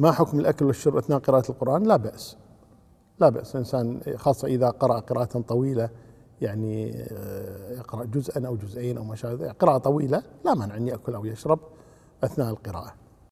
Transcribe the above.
ما حكم الأكل والشرب أثناء قراءة القرآن؟ لا بأس. لا بأس. الإنسان خاصة إذا قرأ قراءة طويلة يعني آه، يقرأ جزءا أو جزئين أو ما شابه قراءة طويلة لا مانع أن يأكل أو يشرب أثناء القراءة.